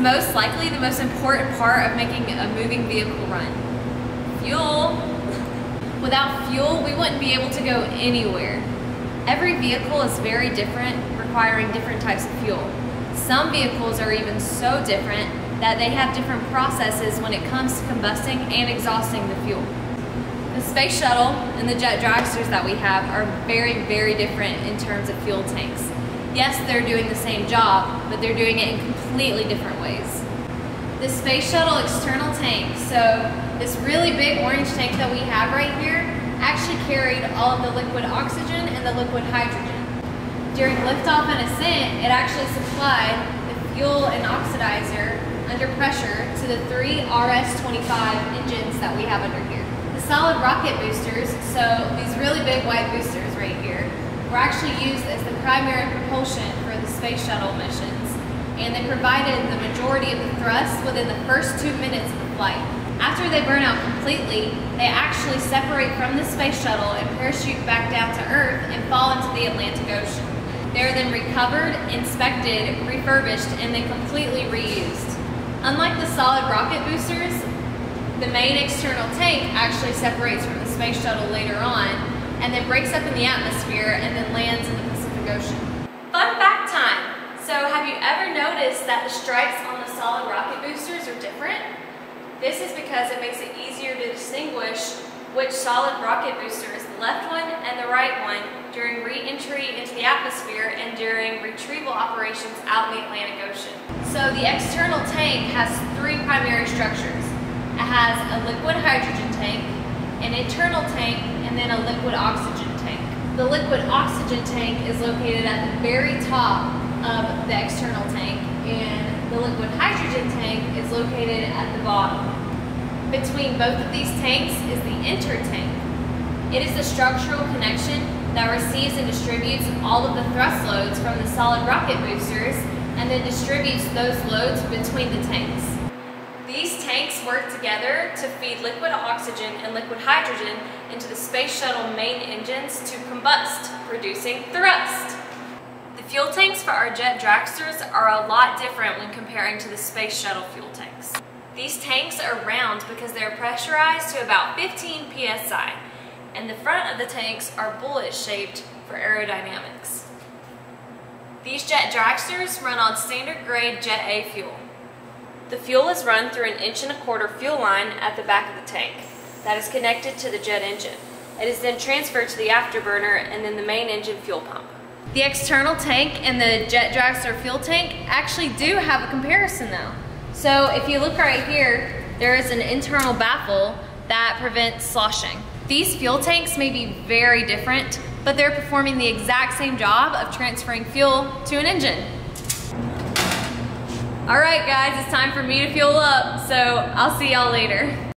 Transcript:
most likely the most important part of making a moving vehicle run? Fuel. Without fuel, we wouldn't be able to go anywhere. Every vehicle is very different, requiring different types of fuel. Some vehicles are even so different that they have different processes when it comes to combusting and exhausting the fuel. The space shuttle and the jet dragsters that we have are very, very different in terms of fuel tanks. Yes, they're doing the same job, but they're doing it in completely different ways. The space shuttle external tank, so this really big orange tank that we have right here actually carried all of the liquid oxygen and the liquid hydrogen. During liftoff and ascent, it actually supplied the fuel and oxidizer under pressure to the three RS-25 engines that we have under here. The solid rocket boosters, so these really big white boosters right here, were actually used as the primary propulsion for the space shuttle missions, and they provided the majority of the thrust within the first two minutes of the flight. After they burn out completely, they actually separate from the space shuttle and parachute back down to Earth and fall into the Atlantic Ocean. They are then recovered, inspected, refurbished, and then completely reused. Unlike the solid rocket boosters, the main external tank actually separates from the space shuttle later on and then breaks up in the atmosphere and then lands in the Pacific Ocean. Fun fact time! So have you ever noticed that the stripes on the solid rocket boosters are different? This is because it makes it easier to distinguish which solid rocket booster is the left one and the right one during re-entry into the atmosphere and during retrieval operations out in the Atlantic Ocean. So the external tank has three primary structures. It has a liquid hydrogen tank, an internal tank, and then a liquid oxygen tank. The liquid oxygen tank is located at the very top of the external tank and the liquid hydrogen tank is located at the bottom. Between both of these tanks is the intertank. It is the structural connection that receives and distributes all of the thrust loads from the solid rocket boosters and then distributes those loads between the tanks. Work together to feed liquid oxygen and liquid hydrogen into the space shuttle main engines to combust, producing thrust. The fuel tanks for our jet dragsters are a lot different when comparing to the space shuttle fuel tanks. These tanks are round because they're pressurized to about 15 psi, and the front of the tanks are bullet shaped for aerodynamics. These jet dragsters run on standard grade Jet A fuel. The fuel is run through an inch and a quarter fuel line at the back of the tank that is connected to the jet engine. It is then transferred to the afterburner and then the main engine fuel pump. The external tank and the jet dragster fuel tank actually do have a comparison though. So if you look right here, there is an internal baffle that prevents sloshing. These fuel tanks may be very different, but they're performing the exact same job of transferring fuel to an engine. All right guys, it's time for me to fuel up, so I'll see y'all later.